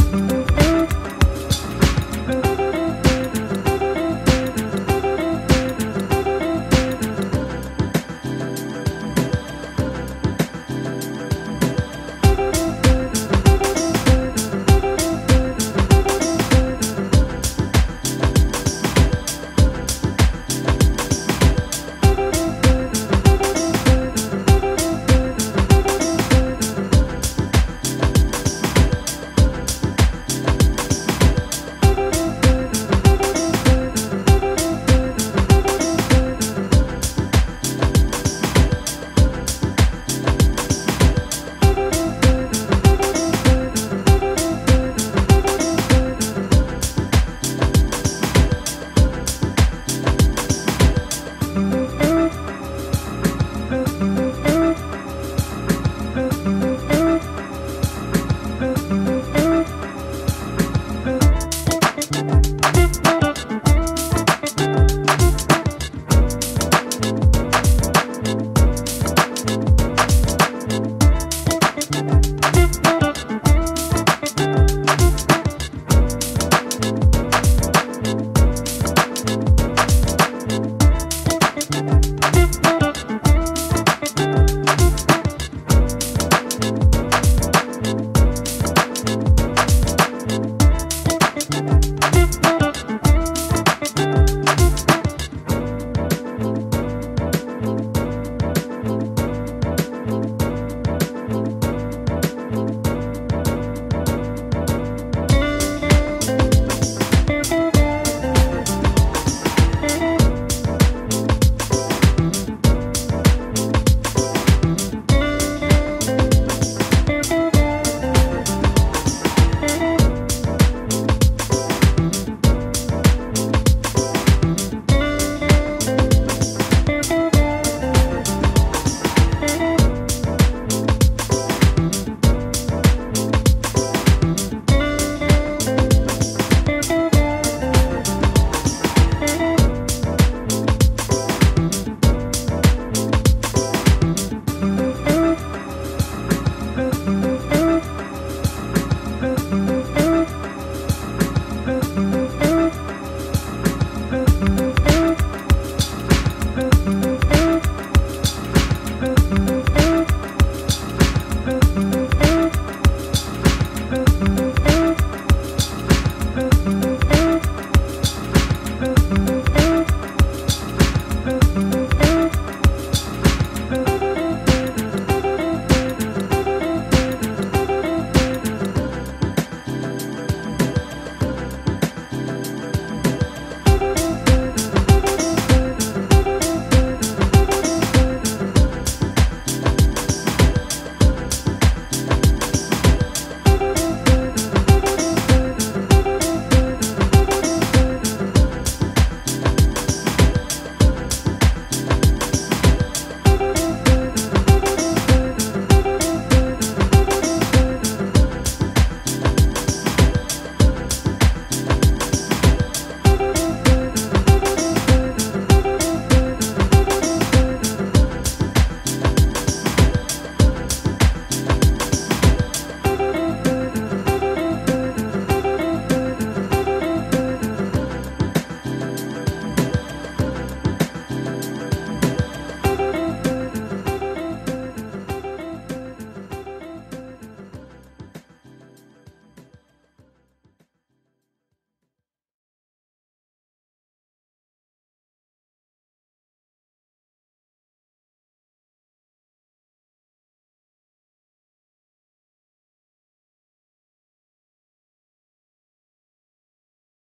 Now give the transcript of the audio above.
you.